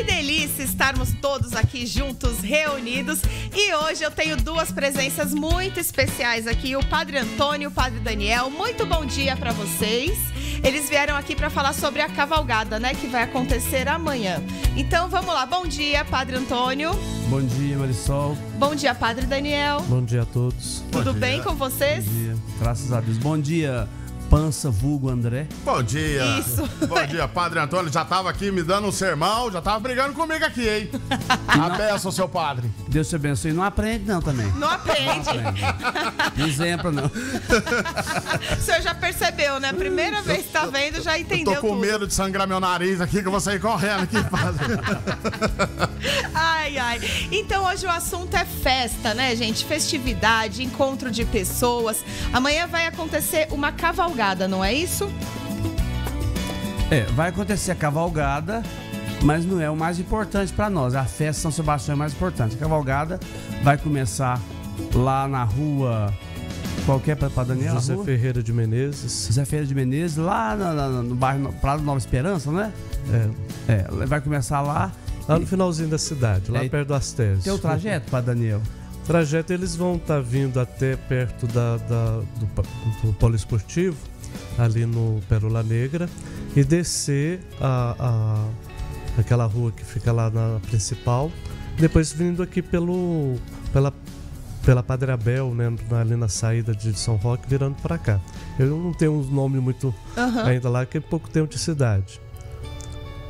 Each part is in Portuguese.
que delícia estarmos todos aqui juntos, reunidos. E hoje eu tenho duas presenças muito especiais aqui, o Padre Antônio e o Padre Daniel. Muito bom dia para vocês. Eles vieram aqui para falar sobre a cavalgada, né, que vai acontecer amanhã. Então vamos lá. Bom dia, Padre Antônio. Bom dia, Marisol. Bom dia, Padre Daniel. Bom dia a todos. Tudo bem com vocês? Bom dia. Graças a Deus. Bom dia, Pança Vulgo André. Bom dia. Isso. Bom dia, Padre Antônio. Já tava aqui me dando um sermão, já tava brigando comigo aqui, hein? A benção, seu padre. Deus te abençoe. Não aprende, não, também. Não aprende. Não exemplo, não. o senhor já percebeu, né? Primeira vez que tá vendo, já entendeu. Eu tô com tudo. medo de sangrar meu nariz aqui, que eu vou sair correndo aqui, padre. Ai, ai. Então hoje o assunto é festa, né, gente? Festividade, encontro de pessoas. Amanhã vai acontecer uma cavalgada, não é isso? É, vai acontecer a cavalgada, mas não é o mais importante para nós. A festa São Sebastião é mais importante. A cavalgada vai começar lá na rua. Qualquer para Daniel? José rua? Ferreira de Menezes. José Ferreira de Menezes, lá na- na- no bairro Prado Nova Esperança, né? É, É, vai começar lá. lá no finalzinho da cidade, lá É, perto do Astério. Tem o trajeto para Daniel. Trajeto eles vão estar vindo até perto da, da- do, do poliesportivo, ali no Pérola Negra, e descer a, a- aquela rua que fica lá na principal, depois vindo aqui pelo pela pela Padre Abel, né, ali na saída de São Roque, virando para cá. Eu não tenho um nome muito Aham. ainda lá, que é pouco tempo de cidade.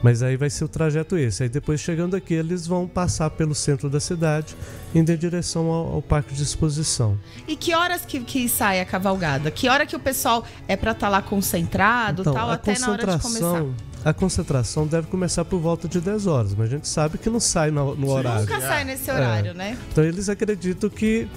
Mas aí vai ser o trajeto esse. Aí depois chegando aqui, eles vão passar pelo centro da cidade, indo em direção ao, ao parque de exposição. E que horas que, que sai a cavalgada? Que hora que o pessoal é pra estar lá concentrado, tal, Então, a até na hora de começar? concentração, a concentração deve começar por volta de 10 horas, mas a gente sabe que não sai no, no horário. Nunca É. sai nesse horário, né? Então eles acreditam que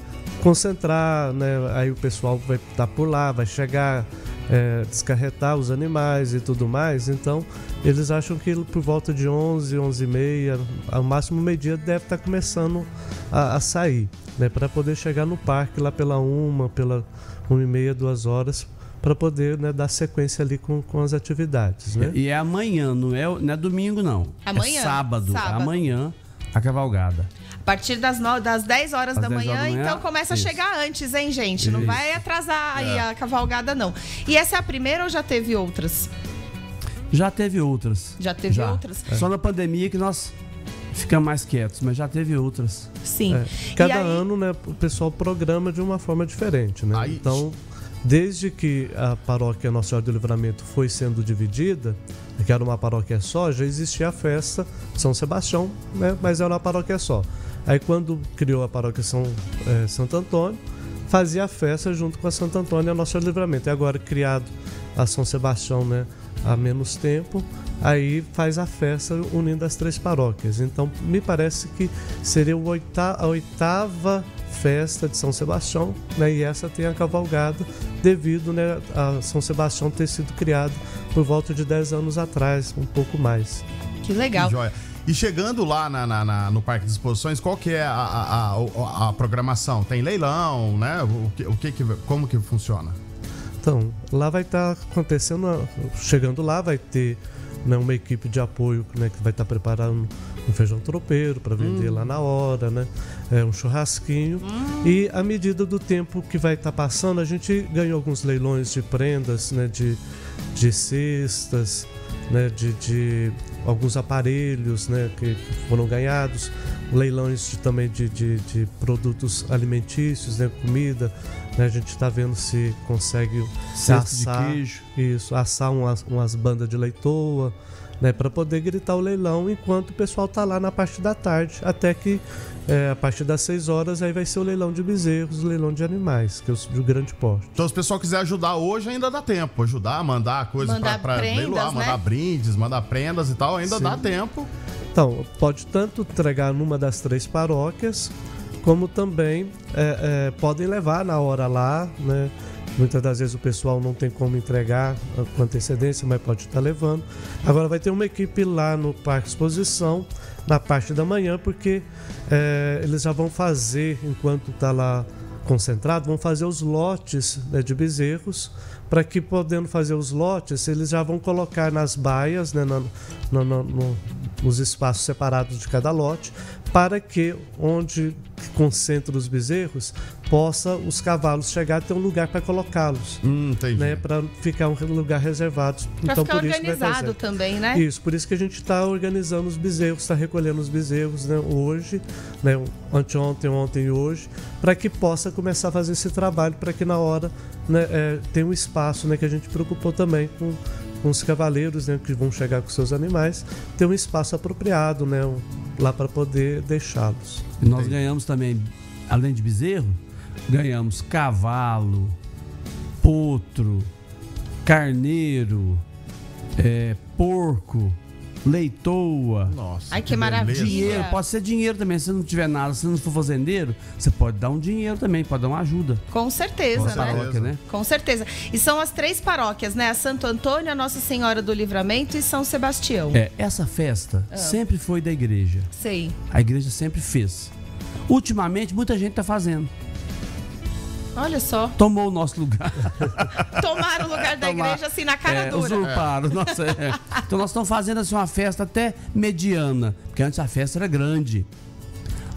concentrar, né? Aí o pessoal vai estar por lá, vai chegar, é, descarretar os animais e tudo mais. Então eles acham que por volta de 11, 11 e meia, ao máximo meio-dia deve estar começando a, a sair, né? Para poder chegar no parque lá pela uma, pela uma e meia, duas horas, para poder né, dar sequência ali com, com as atividades, né? E é amanhã, não é, não é domingo, não. Amanhã, É sábado. sábado. Amanhã, a cavalgada. A partir das, no... das 10 horas da 10 manhã, horas da manhã, então começa isso. a chegar antes, hein, gente? Não Isso. vai atrasar aí É. a cavalgada, não. E essa é a primeira ou já teve outras? Já teve outras. Já teve Já. outras? Só na pandemia que nós ficamos mais quietos, mas já teve outras. Sim. É, Cada aí- ano, né, o pessoal programa de uma forma diferente, né? Aí- Então, desde que a paróquia Nossa Senhora do Livramento foi sendo dividida, que era uma paróquia só, já existia a festa São Sebastião, né? Mas era uma paróquia só. Aí quando criou a paróquia São eh, Santo Antônio, fazia a festa junto com a Santo Antônio e a Nossa Livramento. E agora criado a São Sebastião, né, há menos tempo, aí faz a festa unindo as três paróquias. Então, me parece que seria a oitava festa de São Sebastião, né, e essa tem a cavalgada devido né, a São Sebastião ter sido criado por volta de 10 anos atrás, um pouco mais. Que legal. Que. E chegando lá na- na- na- no Parque de Exposições, qual que é a, a- a- a programação? Tem leilão, né? O que, o que que- como que funciona? Então, lá vai estar acontecendo, a- chegando lá vai ter né, uma equipe de apoio né, que vai estar preparando um feijão tropeiro para vender lá na hora, né? É, um churrasquinho. E à medida do tempo que vai estar passando, a gente ganhou alguns leilões de prendas, né? De, de cestas, né? De, de alguns aparelhos, né? Que foram ganhados. Leilões de- também de, de, de produtos alimentícios, né? Comida. né, A gente está vendo se consegue Cesto de assar, queijo. Isso, assar umas, umas bandas de leitoa, né, para poder gritar o leilão enquanto o pessoal tá lá na parte da tarde, até que é, a partir das 6 horas aí vai ser o leilão de bezerros, o leilão de animais, que é o de grande porte. Então, se o pessoal quiser ajudar hoje, ainda dá tempo. Ajudar, mandar coisas Mandar pra, pra prendas, leiloar, né? mandar brindes, mandar prendas e tal, ainda Sim. dá tempo. Então, pode tanto entregar numa das três paróquias, como também é, é, podem levar na hora lá, né? Muitas das vezes o pessoal não tem como entregar com antecedência, mas pode estar levando. Agora vai ter uma equipe lá no Parque Exposição, na parte da manhã, porque é, eles já vão fazer, enquanto está lá concentrado, vão fazer os lotes né, de bezerros, para que podendo fazer os lotes, eles já vão colocar nas baias, né, na- na- no- os espaços separados de cada lote, para que onde concentra os bezerros possa os cavalos chegar a ter um lugar para colocá-los. Hum. Né, para ficar um lugar reservado. Pra então, ficar por isso organizado fazer. também, né? Isso, por isso que a gente está organizando os bezerros, está recolhendo os bezerros né, hoje, né, anteontem, ontem e hoje, para que possa começar a fazer esse trabalho, para que na hora né, é, tenha um espaço né, que a gente preocupou também com, com os cavaleiros né, que vão chegar com seus animais, ter um espaço apropriado né, lá para poder deixá-los. E nós ganhamos também, além de bezerro, ganhamos cavalo, potro, carneiro, é, porco, leitoa. Nossa. Ai, que maravilha. Dinheiro, pode ser dinheiro também. Se não tiver nada, se não for fazendeiro, você pode dar um dinheiro também, pode dar uma ajuda. Com certeza, Nossa né? paróquia, né? Com certeza. E são as três paróquias, né? A Santo Antônio, a Nossa Senhora do Livramento e São Sebastião. É, essa festa sempre foi da igreja. Sei. A igreja sempre fez. Ultimamente, muita gente tá fazendo. Olha só. Tomou o nosso lugar. Tomaram o lugar da Tomar- igreja assim na cara É, dura. usurparam. Nossa, é. Então nós estamos fazendo assim, uma festa até mediana. Porque antes a festa era grande.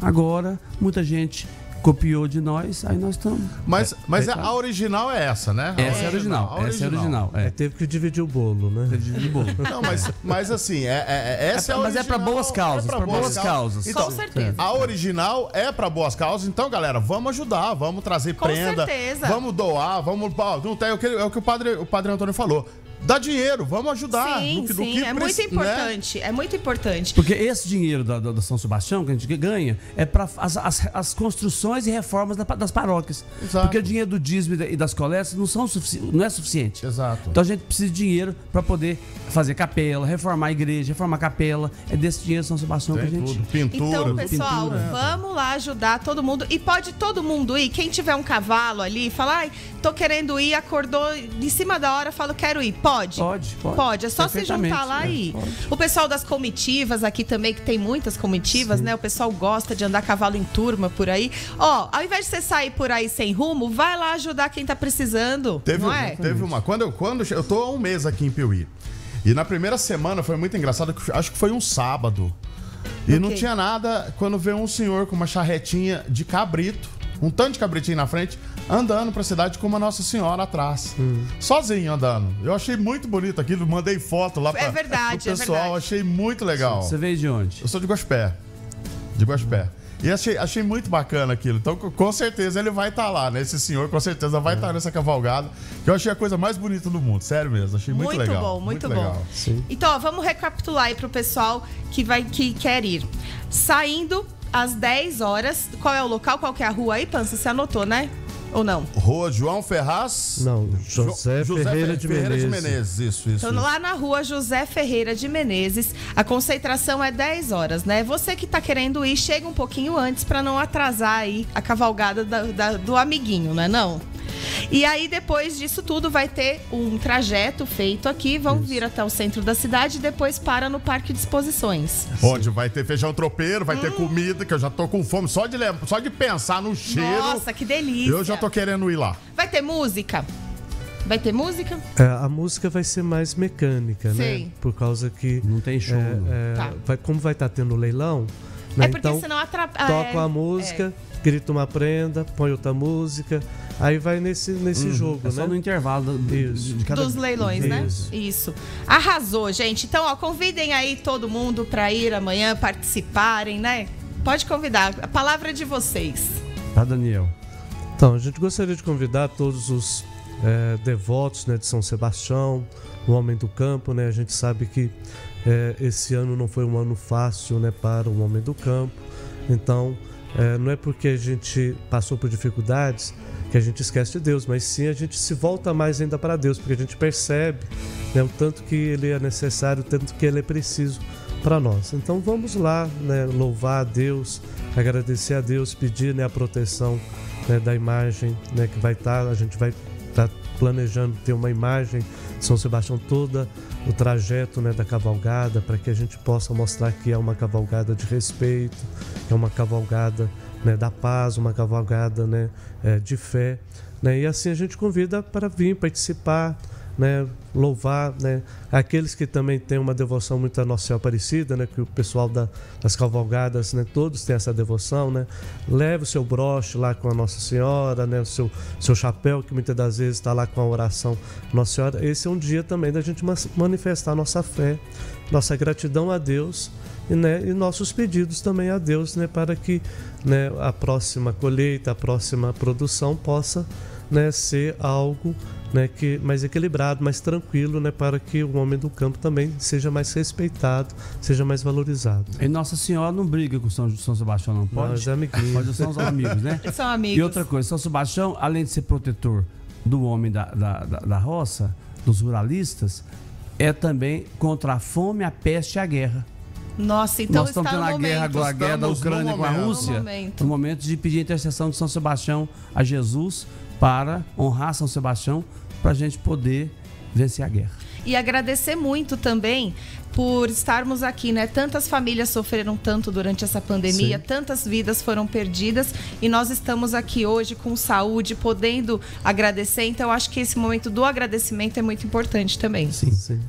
Agora, muita gente copiou de nós, aí nós estamos. Mas, mas é, a original é essa, né? Essa é a original. a Essa é a original. É, É. teve que dividir o bolo, né? De bolo. Não, mas, mas assim, é, é- é- essa é, É a pra- mas é pra original, boas causas, pra boas causas. Então, Com certeza. A original é pra boas causas, então, galera, vamos ajudar, vamos trazer Com prenda, certeza. vamos doar, vamos. Não tem, é o que, é o que o padre, o padre Antônio falou. Dá dinheiro, vamos ajudar. Sim, no que- no sim. que É muito né? importante. É muito importante. Porque esse dinheiro da, da- da São Sebastião que a gente ganha é para as, as, as construções e reformas da- das paróquias. Exato. Porque o dinheiro do dízimo e da- das coletas não, são sufici- não é suficiente. Exato. Então a gente precisa de dinheiro para poder fazer capela, reformar a igreja, reformar a capela. É desse dinheiro de São Sebastião Tem que a gente. tudo, pintura. Então, pessoal, pintura. vamos lá ajudar todo mundo. E pode todo mundo ir. Quem tiver um cavalo ali, falar, ai, tô querendo ir, acordou em cima da hora, fala, quero ir. Pode. Pode, pode. Pode, é só se juntar lá é, e ir. pode. O pessoal das comitivas aqui também, que tem muitas comitivas, né? O pessoal gosta de andar a cavalo em turma por aí. Ó, ao invés de você sair por aí sem rumo, vai lá ajudar quem tá precisando. Teve, não é? teve uma. Quando eu, quando eu tô há um mês aqui em Piuí. E na primeira semana foi muito engraçado, que acho que foi um sábado. E não Ok. tinha nada quando veio um senhor com uma charretinha de cabrito, um tanto de cabritinho na frente, andando pra cidade com uma Nossa Senhora atrás. Sozinho andando. Eu achei muito bonito aquilo, mandei foto lá pra, É verdade, pro é pessoal, verdade. achei muito legal. Você veio de onde? Eu sou de Guaspé. De Guaspé. E achei, achei muito bacana aquilo. Então, co- com certeza, ele vai estar lá, né? Esse senhor, com certeza, vai estar nessa cavalgada. Que eu achei a coisa mais bonita do mundo. Sério mesmo. Achei muito, Muito legal. bom, muito, legal. bom. Sim. Então, ó, vamos recapitular aí pro pessoal que vai que quer ir. Saindo às 10 horas. Qual é o local? Qual que é a rua aí, Pança? Você anotou, né? Ou não? Rua João Ferraz. Não, José Jo- Ferreira Fe- de Ferreira de Menezes. Menezes. Isso, isso. Então, isso. lá na rua José Ferreira de Menezes, a concentração é 10 horas, né? Você que tá querendo ir, chega um pouquinho antes para não atrasar aí a cavalgada da- da- do amiguinho, né? Não. E aí, depois disso tudo, vai ter um trajeto feito aqui, vão vir até o centro da cidade e depois para no Parque de Exposições. Onde vai ter feijão tropeiro, vai ter comida, que eu já tô com fome. Só de, só de pensar no cheiro. Nossa, que delícia! eu já tô querendo ir lá. Vai ter música? Vai ter música? É, a música vai ser mais mecânica, Sei. né? Por causa que. Não tem show. é, é, Tá. vai- como vai estar tendo leilão, né? É porque então senão atrapalha. toca a música, grita uma prenda, põe outra música, aí vai nesse, nesse jogo, É só né? no intervalo do- Isso. de, cada Dos leilões, né? Isso. Isso. Arrasou, gente. Então, ó, convidem aí todo mundo para ir amanhã participarem, né? Pode convidar. A palavra é de vocês. Tá, Daniel? Então, a gente gostaria de convidar todos os é, devotos né, de São Sebastião, o homem do campo, né? A gente sabe que é, esse ano não foi um ano fácil né, para o homem do campo. Então, é, não é porque a gente passou por dificuldades que a gente esquece de Deus, mas sim a gente se volta mais ainda para Deus, porque a gente percebe né, o tanto que Ele é necessário, o tanto que Ele é preciso para nós. Então vamos lá, né, louvar a Deus, agradecer a Deus, pedir né, a proteção né, da imagem né, que vai estar, a gente vai estar planejando ter uma imagem de São Sebastião toda o trajeto né, da cavalgada para que a gente possa mostrar que é uma cavalgada de respeito, é uma cavalgada né, da paz, uma cavalgada né, eh, de fé. Né, e assim a gente convida para vir participar, né, louvar, né, aqueles que também têm uma devoção muito a Nossa Senhora Aparecida, né, que o pessoal da, das cavalgadas, né, todos têm essa devoção, né, leve o seu broche lá com a Nossa Senhora, né, o seu, seu chapéu que muitas das vezes está lá com a oração Nossa Senhora. Esse é um dia também da gente manifestar nossa fé, nossa gratidão a Deus né, e nossos pedidos também a Deus, né, para que né, a próxima colheita, a próxima produção possa né, ser algo né, que mais equilibrado, mais tranquilo, né, para que o homem do campo também seja mais respeitado, seja mais valorizado. E Nossa Senhora não briga com São, São Sebastião, não pode? Nós é amiguinhos. Mas são os amigos, né? São amigos. E outra coisa, São Sebastião, além de ser protetor do homem da, da, da, da roça, dos ruralistas, é também contra a fome, a peste e a guerra. Nossa, então Nós estamos tendo a guerra, a guerra da Ucrânia com a Rússia. No momento. no momento de pedir a intercessão de São Sebastião a Jesus para honrar São Sebastião, para a gente poder vencer a guerra. E agradecer muito também por estarmos aqui, né? Tantas famílias sofreram tanto durante essa pandemia, Sim. tantas vidas foram perdidas e nós estamos aqui hoje com saúde, podendo agradecer. Então, acho que esse momento do agradecimento é muito importante também. Sim, sim.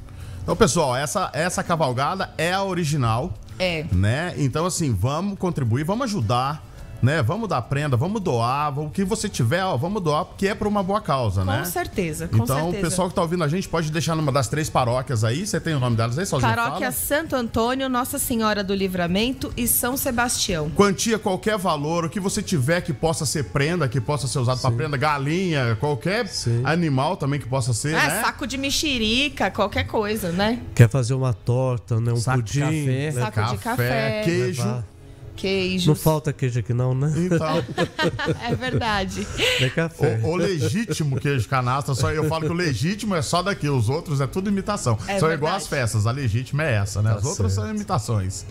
Então, pessoal, essa, essa cavalgada é a original. É. Né? Então, assim, vamos contribuir, vamos ajudar né? Vamos dar prenda, vamos doar, o que você tiver, ó, vamos doar, porque é para uma boa causa, com né? Com certeza, com então, certeza. o pessoal que tá ouvindo a gente pode deixar numa das três paróquias aí, você tem o nome delas aí, sozinho Paróquia fala? Santo Antônio, Nossa Senhora do Livramento e São Sebastião. Quantia, qualquer valor, o que você tiver que possa ser prenda, que possa ser usado para prenda, galinha, qualquer Sim. animal também que possa ser, é, né? saco de mexerica, qualquer coisa, né? Quer fazer uma torta, né? Um saco pudim, de café, né? saco café, de café, queijo. Levar. Queijos. Não falta queijo aqui, não, né? Então. é verdade. É café. O, o, legítimo queijo canastra, só eu falo que o legítimo é só daqui, os outros é tudo imitação. É são igual as festas, a legítima é essa, né? Tá as outras certo. são imitações.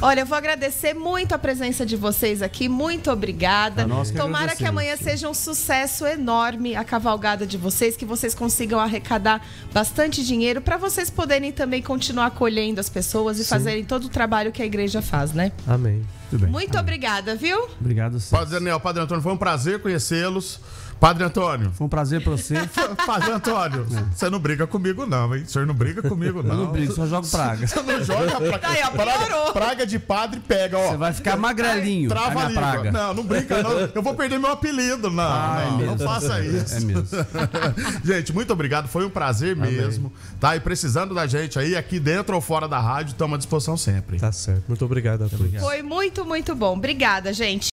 Olha, eu vou agradecer muito a presença de vocês aqui. Muito obrigada. Que Tomara que amanhã seja um sucesso enorme a cavalgada de vocês, que vocês consigam arrecadar bastante dinheiro para vocês poderem também continuar acolhendo as pessoas e Sim. fazerem todo o trabalho que a igreja faz, né? Amém. Muito Amém. obrigada, viu? Obrigado, sim. Padre Daniel, Padre Antônio, foi um prazer conhecê-los. Padre Antônio. Foi um prazer pra você. Padre Antônio, é. você não briga comigo, não, hein? O senhor não briga comigo, não. Eu não brigo, só jogo praga. Você não joga praga. Aí, ó, praga, praga de padre pega, ó. Você vai ficar magrelinho. Trava a praga. Não, não brinca, não. Eu vou perder meu apelido. Não, ah, não, é não faça isso. É mesmo. gente, muito obrigado. Foi um prazer Amém. mesmo. Tá? E precisando da gente aí, aqui dentro ou fora da rádio, estamos à disposição sempre. Tá certo. Muito obrigado a todos. Foi muito, muito bom. Obrigada, gente.